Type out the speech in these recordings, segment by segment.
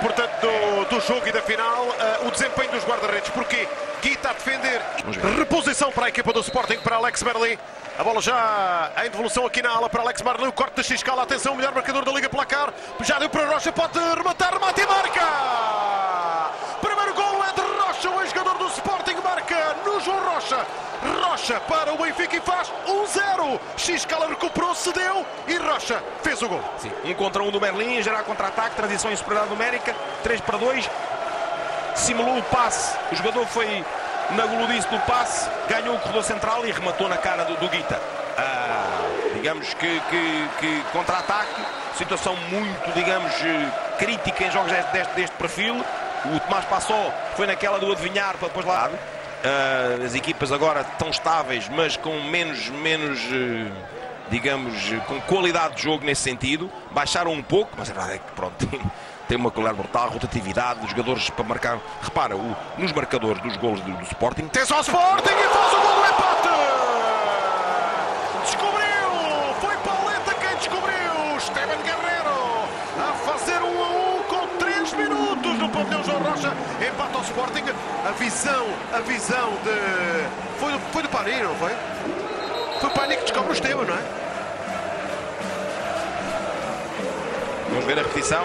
importante do, do jogo e da final, uh, o desempenho dos guarda-redes. Porquê? Guita a defender. Reposição para a equipa do Sporting, para Alex Berlin. A bola já em devolução aqui na ala para Alex Berlin. O corte da Xcala. Atenção, o melhor marcador da Liga Placar. Já deu para Rocha, pode rematar, remate e marca! João Rocha. Rocha para o Benfica e faz 1-0. Xcala recuperou, cedeu e Rocha fez o gol. Sim, um contra um do Berlim, gerar contra-ataque, transição em superioridade numérica, 3 para 2 simulou o passe, o jogador foi na goludice do passe, ganhou o corredor central e rematou na cara do, do Guita. Ah, digamos que, que, que contra-ataque, situação muito, digamos, crítica em jogos deste, deste perfil. O Tomás passou, foi naquela do adivinhar para depois lá. Uh, as equipas agora estão estáveis, mas com menos, menos uh, digamos, com qualidade de jogo nesse sentido. Baixaram um pouco, mas a verdade é que pronto, tem uma qualidade brutal, rotatividade, dos jogadores para marcar. Repara, o, nos marcadores dos golos do, do Sporting. Tem só o Sporting e faz o gol do Rocha. Empata o Sporting. A visão, a visão de. Foi, foi do Paris, não foi? Foi o Paris que descobre o Esteban, não é? Vamos ver a repetição.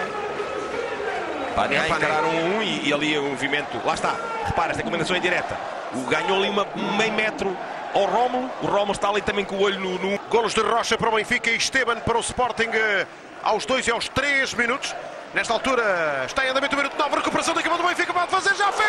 Pani a encarar um 1 e, e, ali o movimento. Lá está. Repara, esta combinação é direta. O ganhou ali uma, meio metro ao Rómulo. O Rómulo está ali também com o olho no, no... Golos de Rocha para o Benfica e Esteban para o Sporting eh, aos 2 e aos 3 minutos. Nesta altura está em andamento o minuto 9. Recuperação da equipa do Benfica. Pode fazer, já fez!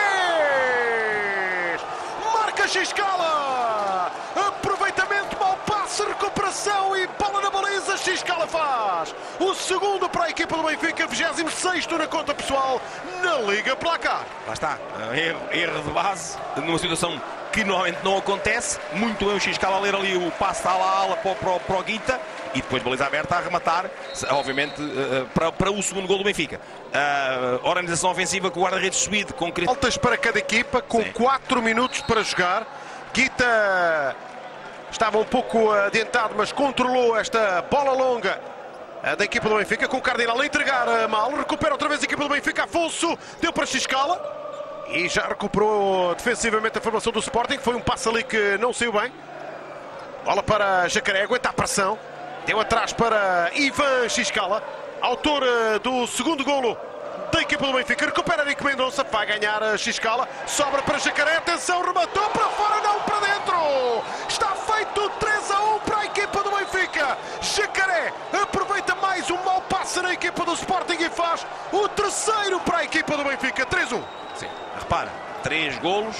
Marca Xcala! Aproveitamento, mau passe, recuperação e bola na baliza. Xcala faz o segundo para a equipa do Benfica, 26 na conta pessoal na Liga Placar. Lá está, erro, erro de base, numa situação que normalmente não acontece. Muito bem o Xcala a ler ali o passe à ala para, para, para o Guita e depois baliza aberta a rematar, obviamente, eh, para, para o segundo gol do Benfica. Uh, organização ofensiva com o guarda-redes subido. Com... Faltas para cada equipa, com 4 minutos para jogar. Guita estava um pouco adiantado, mas controlou esta bola longa da equipa do Benfica, com o Cardinal a entregar mal. Recupera outra vez a equipa do Benfica. Afonso deu para Xcala. E já recuperou defensivamente a formação do Sporting. Foi um passo ali que não saiu bem. Bola para Jacaré, aguenta a pressão. Deu atrás para Ivan Xcala, autor do segundo golo da equipa do Benfica. Recupera Nico Mendonça, vai ganhar a Xcala. Sobra para Jacaré, atenção, rematou para fora, não para dentro. Está feito 3 a 1 para a equipa do Benfica. Jacaré aproveita mais um mau passe na equipa do Sporting e faz o terceiro para a equipa do Benfica. 3-1. Sim, repara, três golos.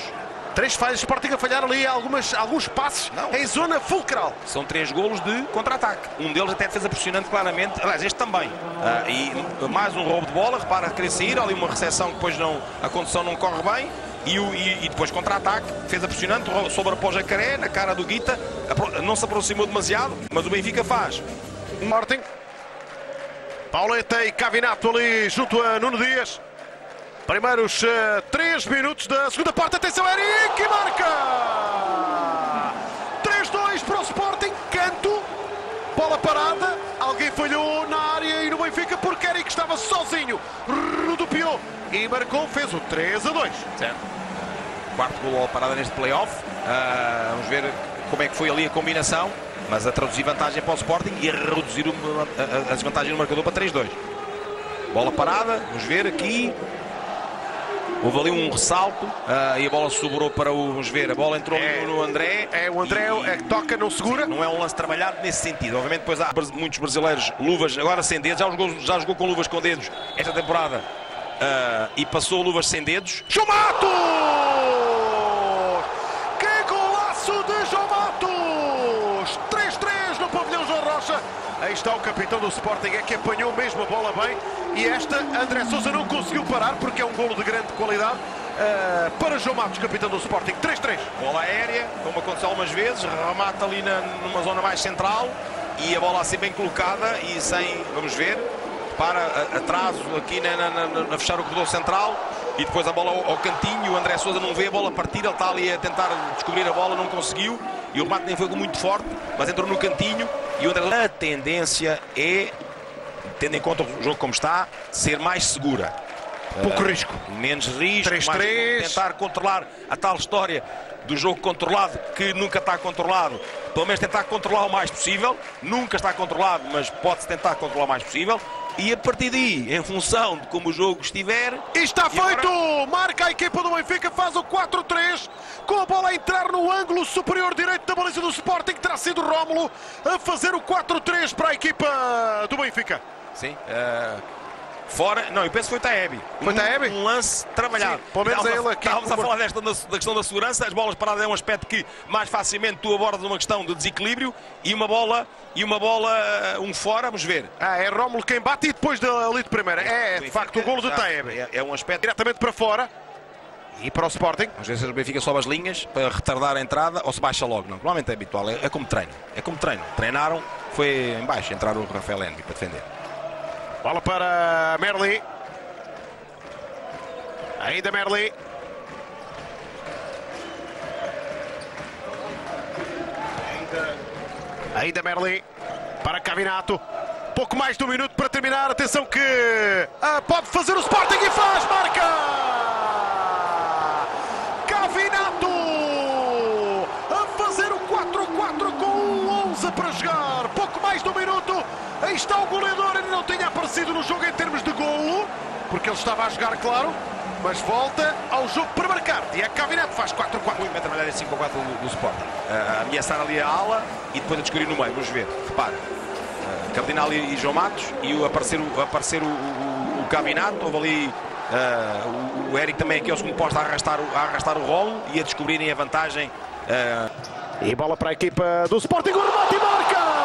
Três falhas, Sporting a falhar ali algumas, alguns passes Não. em zona fulcral. São três golos de contra-ataque. Um deles até defesa pressionante claramente. Aliás, este também. Uh, e mais um roubo de bola, repara, querer sair. Ali uma recepção que depois não, a condução não corre bem. E, o, e, e depois contra-ataque, defesa pressionante, sobre a Jacaré, na cara do Guita. Não se aproximou demasiado, mas o Benfica faz. Mortem. Pauleta e Cavinato ali junto a Nuno Dias. Primeiros uh, 3 minutos da segunda parte. Atenção, Eric marca! 3-2 para o Sporting. Canto. Bola parada. Alguém falhou na área e no Benfica porque Eric estava sozinho. Rodopiou e marcou. Fez o 3 a 2. Certo. Quarto gol bola parada neste playoff. Uh, vamos ver como é que foi ali a combinação. Mas a traduzir vantagem para o Sporting e a reduzir a, a, a desvantagem no marcador para 3-2. Bola parada. Vamos ver aqui. Houve ali um ressalto uh, e a bola sobrou para o. Ver, a bola entrou é, no André. É o André e, é que toca, não segura. Sim, não é um lance trabalhado nesse sentido. Obviamente, depois há muitos brasileiros, luvas agora sem dedos. Já jogou, já jogou com luvas com dedos esta temporada uh, e passou luvas sem dedos. Chumato! Que golaço de João Matos! 3-3 no pavilhão João Rocha. Aí está o capitão do Sporting, é que apanhou mesmo a bola bem. E esta, André Sousa não conseguiu parar, porque é um golo de grande qualidade. Uh, para João Matos, capitão do Sporting, 3-3. Bola aérea, como aconteceu algumas vezes, remata ali na, numa zona mais central. E a bola assim bem colocada e sem, vamos ver, para atraso aqui na, na, na, na fechar o corredor central e depois a bola ao, ao, cantinho, o André Sousa não vê a bola partir, ele está ali a tentar descobrir a bola, não conseguiu e o remate nem foi muito forte, mas entrou no cantinho e. A tendência é, tendo em conta o jogo como está, ser mais segura. Pouco uh, risco. Menos risco, 3 -3. tentar controlar a tal história do jogo controlado que nunca está controlado. Pelo menos tentar controlar o mais possível. Nunca está controlado, mas pode-se tentar controlar o mais possível. E a partir daí, em função de como o jogo estiver. E está feito! Agora... Marca a equipa do Benfica, faz o 4-3, com a bola a entrar no ângulo superior direito da baliza do Sporting. Terá sido Rómulo a fazer o 4-3 para a equipa do Benfica. Sim. Uh Fora, não, eu penso que foi Taebi. Foi? Um, um lance trabalhado. Sim, pelo menos é ele aqui. Estávamos a falar desta da, da, questão da segurança. As bolas paradas é um aspecto que mais facilmente tu abordas uma questão de desequilíbrio e uma bola, e uma bola, uh, um fora, vamos ver. Ah, é Rómulo quem bate e depois de, ali de primeira. É, de facto, o golo de Taebi. É, é um aspecto. Diretamente para fora. E para o Sporting? Às vezes o Benfica sobe as linhas para retardar a entrada ou se baixa logo. Não, normalmente é habitual. É, é como treino. É como treino. Treinaram, foi em baixo, entraram o Rafael Envy para defender. Bola para Merli. Ainda Merli. Ainda, Merli. Para Cavinato. Pouco mais de um minuto para terminar. Atenção que ah, pode fazer o Sporting e faz. Marca! Cavinato! A fazer o 4-4 com 11 para jogar. Pouco mais de um minuto. Aí está o goleador. Ele não tinha aparecido no jogo em termos de golo. Porque ele estava a jogar, claro mas volta ao jogo para marcar. Diego Cavineto faz 4-4. Muito a trabalhar em 5 4 do, do Sporting. Uh, ameaçar ali a ala e depois a descobrir no meio. Vamos ver. Repara. Uh, Cardinal e, e João Matos e o aparecer, o, aparecer o, o, o Cavinato. Houve ali uh, o, o Eric também aqui ao segundo posto a arrastar, a arrastar o rolo e a descobrirem a vantagem. Uh... E bola para a equipa do Sporting. O remate e marca!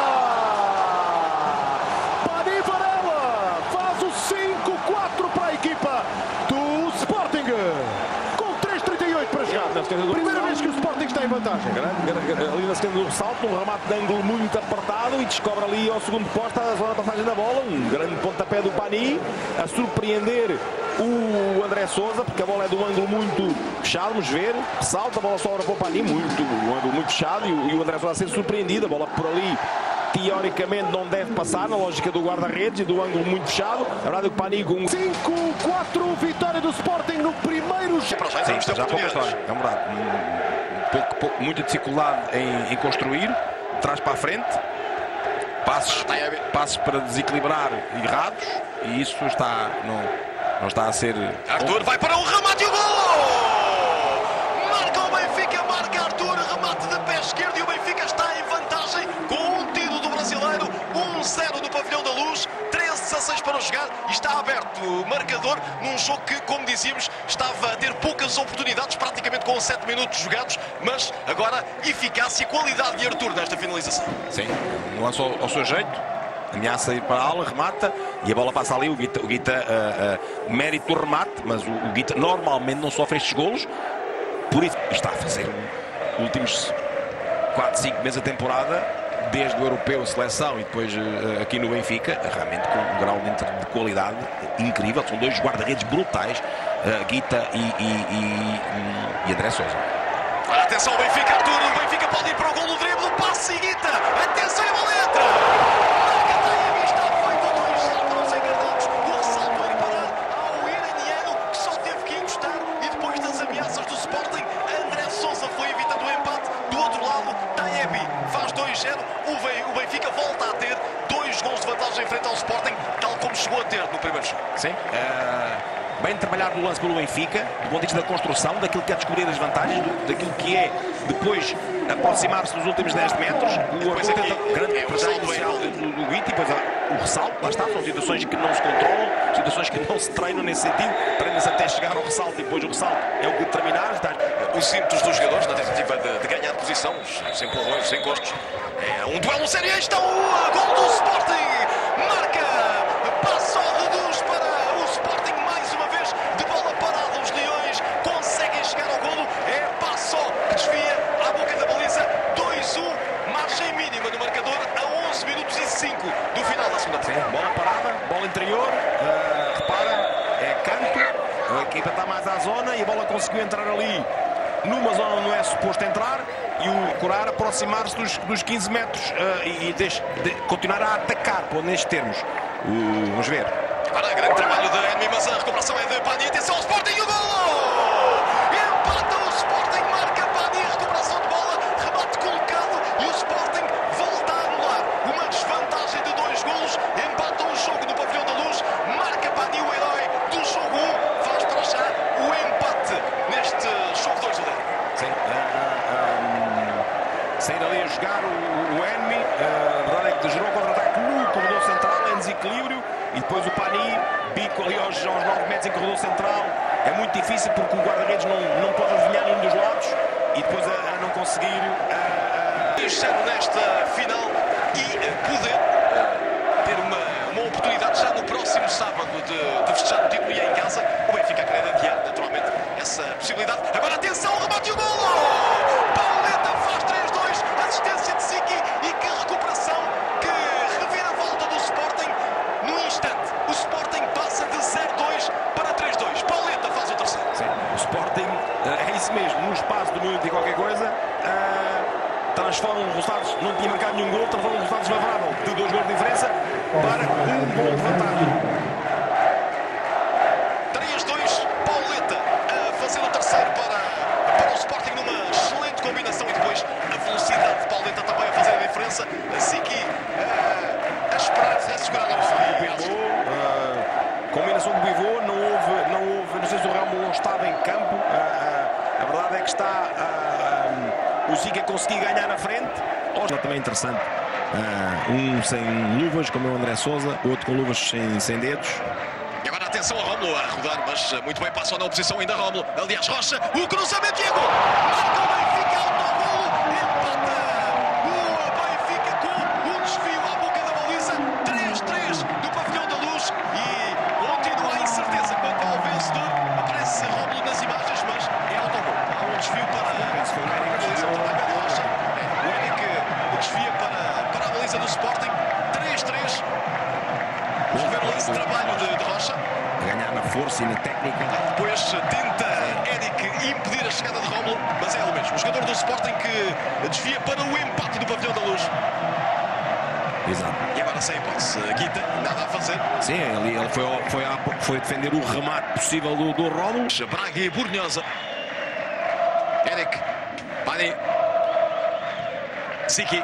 Primeira vez que o Sporting está em vantagem. ali na esquerda do ressalto, um remate de ângulo muito apertado e descobre ali ao segundo posto a zona de passagem da bola. Um grande pontapé do Pani a surpreender o André Souza, porque a bola é de um ângulo muito fechado. Vamos ver. Salta, a bola sobra para o Pani, muito, um ângulo muito fechado e o André Souza a ser surpreendido. A bola por ali teoricamente não deve passar na lógica do guarda-redes e do ângulo muito fechado. A verdade é que o Pani com 5-4 vitória do Sporting no primeiro jogo. Sim, já história. É verdade. Um, pouco, pouco, muita dificuldade em, em construir. Trás para a frente. Passos, passos para desequilibrar errados e isso está, não, não está a ser. Arthur vai para o remate e o gol! Marca o Benfica, marca Arthur, remate de pé esquerdo e o Benfica está em vantagem com um tiro do brasileiro, 1-0 do Pavilhão da Luz, 13-16 para jogar e está aberto o marcador num jogo que, como dizíamos, estava a ter poucas oportunidades, praticamente com 7 minutos jogados, mas agora eficácia e qualidade de Arthur nesta finalização. Sim, um lance ao, ao seu jeito, ameaça ir para a ala, remata e a bola passa ali. O Guita, o Guita uh, uh, mérito do remate, mas o, o Guita normalmente não sofre estes golos, por isso está a fazer últimos 4, 5 meses da temporada desde o europeu, seleção e depois uh, aqui no Benfica, realmente com um grau de, de qualidade incrível. São dois guarda-redes brutais, uh, Guita e, e, e, e André Souza. Atenção, Benfica, Arturo, o Benfica pode ir para o gol do drible, passe e Guita. Atenção, a bola entra. chegou a ter no primeiro jogo. Sim. Uh, bem trabalhado o lance pelo Benfica, do ponto de vista da construção, daquilo que é descobrir as vantagens, do, daquilo que é depois aproximar-se dos últimos 10 metros. O aqui, grande é, o inicial do, do Guita e depois o ressalto, lá está, são situações que não se controlam, situações que não se treinam nesse sentido, treina-se até chegar ao ressalto e depois o ressalto é o que determinar. Está... Os ímpetos dos jogadores na tentativa de, de ganhar posição, sem empurrões, sem costos. É um duelo sério, aí está o gol do Sporting! Zona e a bola conseguiu entrar ali numa zona onde não é suposto entrar e o Corar aproximar-se dos, dos 15 metros uh, e, de, continuar a atacar, por nestes termos. Uh, vamos ver. Grande trabalho de Enmi, mas a recuperação é de. Atenção ao Sporting e o golo! A jogar o, o Enmi. A verdade é que gerou um contra-ataque no corredor central, em desequilíbrio. E depois o Pani, bico ali aos, aos 9 metros em corredor central. É muito difícil porque o guarda-redes não, não pode adivinhar nenhum dos lados. E depois a, a não conseguir. ah, ah, Cheiro nesta final e eh, poder eh, ter uma, uma oportunidade já no próximo sábado de, de o título e em casa. O Benfica a querer adiar, naturalmente, essa possibilidade. Agora atenção, remate o golo! Pauleta faz 3-2, assistência de Siki e que recuperação, que revira a volta do Sporting no instante. O Sporting passa de 0-2 para 3-2. Pauleta faz o terceiro. Sim, o Sporting eh, é isso mesmo, no espaço de um minuto e qualquer coisa, eh, transforma os resultados, não tinha marcado nenhum gol, transforma os resultados favorável de dois gols de diferença para um gol de vantagem. 3-2, Pauleta a fazer o terceiro para, para o Sporting numa excelente combinação e depois a velocidade de Pauleta também a fazer a diferença. Assim que eh, a esperar a segurar a. Pivô, eh, combinação com o pivô, não houve, não houve, não sei se o Real não estava em campo, eh, eh, a verdade é que está o Zica a conseguir ganhar na frente. Hoje também interessante, Eh, um sem luvas, como é o André Souza, outro com luvas sem, sem dedos. E agora atenção a Rómulo a rodar, mas eh, muito bem, passa na oposição ainda Rómulo. Aliás, Rocha, o cruzamento e é gol! Marca o Benfica, autogolo, A força e na técnica. Depois tenta Eric impedir a chegada de Romulo, mas é ele mesmo. O jogador do Sporting que desvia para o empate do pavilhão da luz. Exato. E agora sem hipótese. Guita, nada a fazer. Sim, ele, ele foi, foi, à- foi defender o remate possível do, do Rómulo. Braga e Bornhosa. Eric. Pani. Ziki.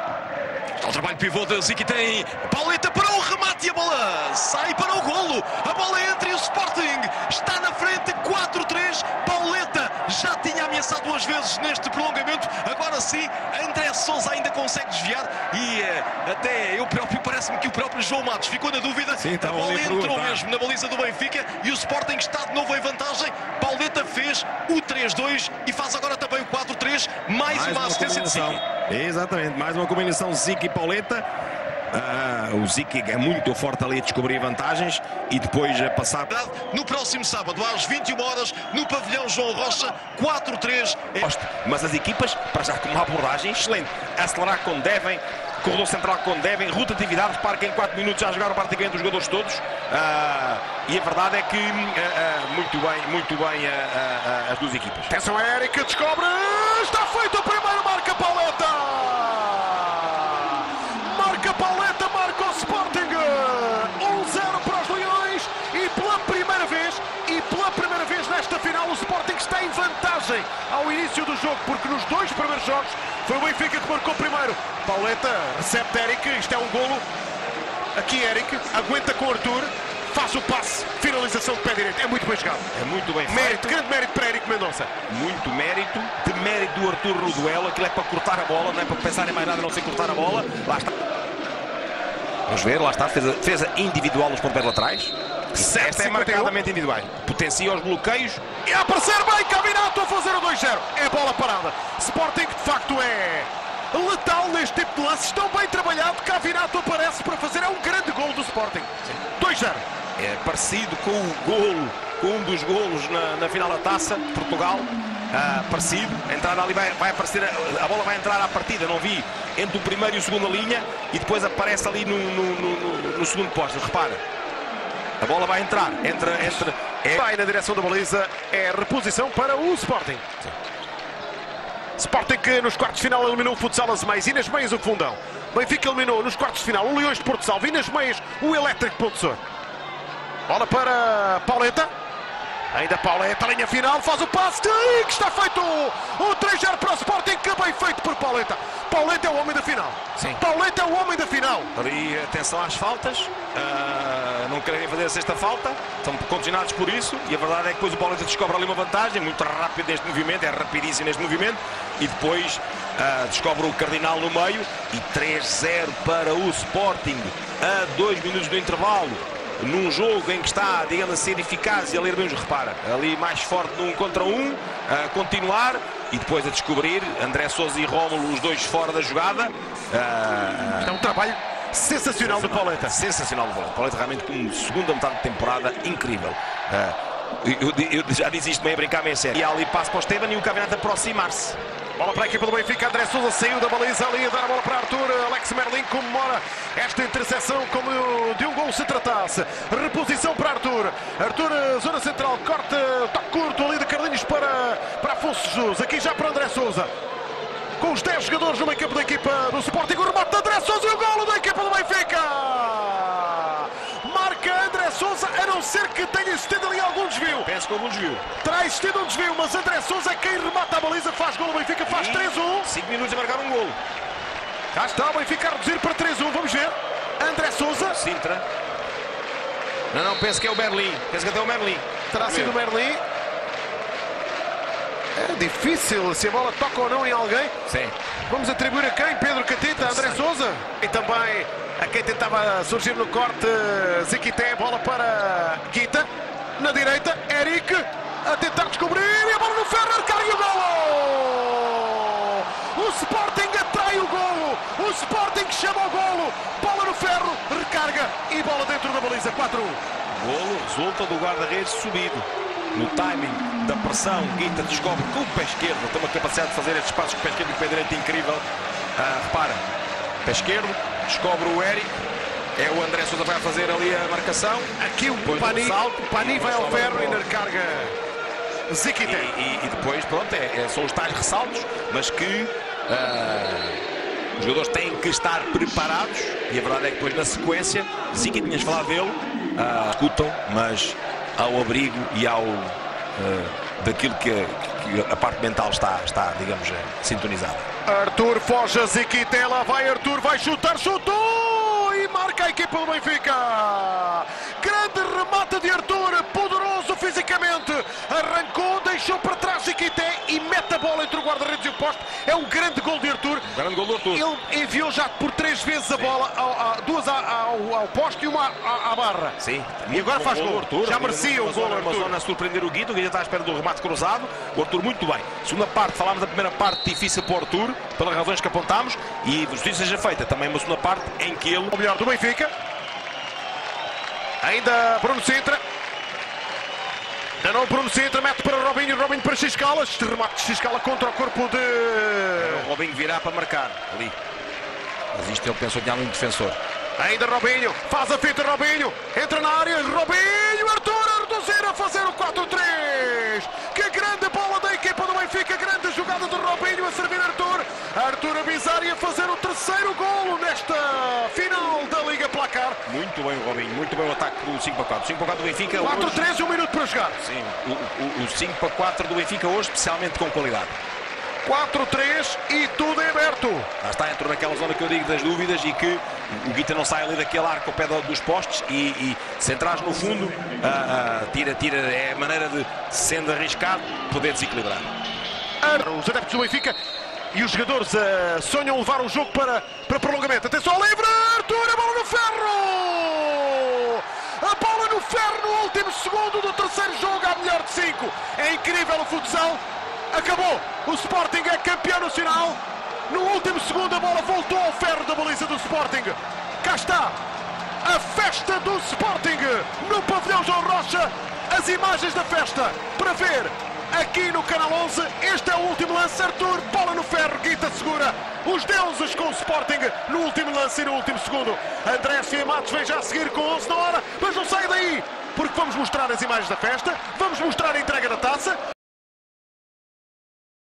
Está o trabalho pivô de Ziki. Tem Pauleta para o remate e a bola sai para o golo. A bola entra e o Sporting está na frente. 4-3. Pauleta já tinha ameaçado duas vezes neste prolongamento. Agora sim, André Souza ainda consegue desviar. E eh, até eu próprio, parece-me que o próprio João Matos ficou na dúvida. Sim, a estava bola a entrou mesmo na baliza do Benfica e o Sporting está de novo em vantagem. Pauleta fez o 3-2 e faz agora também o 4-3. Mais, uma assistência de Ziki. Exatamente, mais uma combinação Zico e Pauleta. Ah, o Zico é muito forte ali a descobrir vantagens e depois a passar. No próximo sábado, às 21 horas, no pavilhão João Rocha, 4-3. É-. Mas as equipas, para já com uma abordagem excelente, acelerar quando devem, corredor central quando devem, rotatividade, repare que em 4 minutos já jogaram praticamente os jogadores todos. Ah, e a verdade é que ah, ah, muito bem, muito bem as duas equipas. Atenção a Eric, descobre. Está feito o primeiro, marca Pauleta. Marca Pauleta, marca o Sporting. 1-0 para os Leões. E pela primeira vez, e pela primeira vez nesta final, o Sporting está em início do jogo, porque nos dois primeiros jogos foi o Benfica que marcou primeiro. Pauleta recebe Eric, isto é um golo. Aqui Eric, aguenta com o Arthur, faz o passe, finalização de pé direito. É muito bem jogado. É muito bem Mérito, feito. grande mérito para Eric Mendonça. muito mérito, de mérito do Arthur no duelo, aquilo é para cortar a bola, não é para pensar em mais nada a não ser cortar a bola. Lá está. Vamos ver, lá está, defesa, defesa individual nos pontapés laterais. Esta é 51. marcadamente individual. Potencia os bloqueios. E a aparecer bem, Cavinato a fazer o 2-0. É bola parada. Sporting de facto é letal neste tipo de lance. Estão bem trabalhado. Cavinato aparece para fazer. É um grande gol do Sporting. 2-0. É parecido com o golo, com um dos golos na, na final da taça, Portugal. Ah, parecido, a entrada ali vai, vai aparecer, a, a bola vai entrar à partida, não vi, entre o primeiro e o segundo linha e depois aparece ali no, no, no- no- no segundo posto. Repara, a bola vai entrar, entra, entre. É, Vai na direção da baliza. É reposição para o Sporting. Sporting que nos quartos de final eliminou o Futsal as meias e nas meias o Fundão. Benfica eliminou nos quartos de final o Leões de Porto Salvo e nas meias o Elétrico Ponte Sor. Bola para Pauleta. Ainda Pauleta, linha final, faz o passe que está feito o 3-0 para o Sporting, que bem feito por Pauleta. Pauleta é o homem da final. Sim. Pauleta é o homem da final. Ali, atenção às faltas. Ah, não querem fazer a sexta falta. Estão condicionados por isso. E a verdade é que depois o Pauleta descobre ali uma vantagem. Muito rápido neste movimento. É rapidíssimo neste movimento. E depois ah, descobre o Cardinal no meio. E 3-0 para o Sporting. A dois minutos do intervalo. Num jogo em que está, digamos, a ser eficaz e a ler bem os repara. Ali mais forte num contra um. A continuar. E depois a descobrir André Souza e Rómulo, os dois fora da jogada. Ah, É um trabalho sensacional do Pauleta. Sensacional do Pauleta. Pauleta realmente com uma segunda metade de temporada incrível. Ah, eu, eu- eu já disse isto meio a brincar, meio a sério. E ali passo para o Esteban e o campeonato aproximar-se. Bola para a equipa do Benfica, André Souza saiu da baliza ali a dar a bola para Arthur. Alex Merlin comemora esta interseção como de um gol se tratasse. Reposição para Arthur. Arthur, zona central, corte, toque curto ali de Carlinhos para, para Afonso Jesus. Aqui já para André Souza. Com os 10 jogadores no meio campo da equipa do Sporting, o remate de André Souza e o golo da equipa do Benfica. Marca André Souza, a não ser que tenha existido ali algum desvio. Penso que houve um desvio. Terá existido um desvio, mas André Souza é quem remata a baliza, faz gol, o Benfica faz 3-1. 5 minutos a marcar um golo. Cá está o Benfica a reduzir para 3-1, vamos ver. André Souza, Sintra. Não, não, penso que é o Berlim. Penso que até é o Berlim. terá sido o Merlin. É difícil se a bola toca ou não em alguém. Sim. Vamos atribuir a quem? Pedro Catita, André Souza. E também a quem tentava surgir no corte, Ziquité, bola para Guita. Na direita, Eric a tentar descobrir e a bola no ferro, arcar e o golo! O Sporting atrai o golo! O Sporting chama o golo! Bola no ferro, recarga e bola dentro da baliza, 4-1. Golo resulta do guarda-redes subido. No timing da pressão, Guita descobre com o pé esquerdo. Tem uma capacidade de fazer estes passos com o pé esquerdo e com o pé direito incrível. Ah, repara, pé esquerdo, descobre o Eric. É o André Sousa vai fazer ali a marcação. Aqui o Depois Pani, salto, Pani vai ao ferro e na recarga E, Ziquité. e- e depois, pronto, é, é- são os tais ressaltos, mas que ah, os jogadores têm que estar preparados. E a verdade é que depois, na sequência, Zica tinhas falado dele, ah, escutam, mas ao abrigo e ao ah, daquilo que, que a parte mental está, está digamos, eh, sintonizada. Arthur foge a Ziquité, lá vai Arthur, vai chutar, chutou e marca a equipa do Benfica. Grande remate de Arthur, poderoso fisicamente, arrancou, deixou para trás Ziquité e mete a bola entre o guarda-redes e o poste. É um grande gol de Arthur. Grande gol do Arthur. Ele enviou já por três vezes a bola, ao- ao- duas ao, ao- poste e uma à, à barra. Sim. E agora faz gol. Já merecia o gol, zona, uma Arthur. zona a surpreender o Guito. O Guito está à espera do remate cruzado. O Arthur muito bem. Segunda parte, falámos da primeira parte difícil para o Arthur, pelas razões que apontámos. E justiça seja feita. Também uma segunda parte em que ele O melhor do Benfica. Ainda Bruno Sintra. Não Bruno Sintra, mete para Robinho, Robinho para Xiscala. Remate de Xiscala contra o corpo de... o Robinho virá para marcar ali. Mas isto ele pensou que tinha um defensor. Ainda Robinho, faz a fita Robinho, entra na área, Robinho, Arthur a reduzir, a fazer o 4-3. Que grande bola da equipa do Benfica, grande jogada de Robinho a servir Arthur. Arthur a bizar e a fazer o terceiro golo nesta final da Liga. Muito bem o Robinho, muito bem o ataque do 5 para 4. 5 para 4 do Benfica. hoje- 4-3 e um minuto para jogar. Sim, o, o, o 5 para 4 do Benfica hoje, especialmente com qualidade. 4-3 e tudo é aberto. Lá está, entrou naquela zona que eu digo das dúvidas e que o Guita não sai ali daquele arco ao pé do- dos postes e, e se entras no fundo, ah, ah, tira, tira, é a maneira de, sendo arriscado, poder desequilibrar. Os adeptos do Benfica e os jogadores eh, sonham levar o jogo para, para prolongamento. Atenção ao livre, Arthur, a bola no ferro! A bola no ferro no último segundo do terceiro jogo, à melhor de cinco. É incrível o futsal. Acabou. O Sporting é campeão nacional. No último segundo a bola voltou ao ferro da baliza do Sporting. Cá está a festa do Sporting no pavilhão João Rocha. As imagens da festa para ver aqui no Canal 11. Este é o último lance. Arthur, bola no ferro, Guita segura. Os deuses com o Sporting no último lance e no último segundo. André Cia Matos vem já a seguir com 11 na hora, mas não sai daí. Porque vamos mostrar as imagens da festa, vamos mostrar a entrega da taça.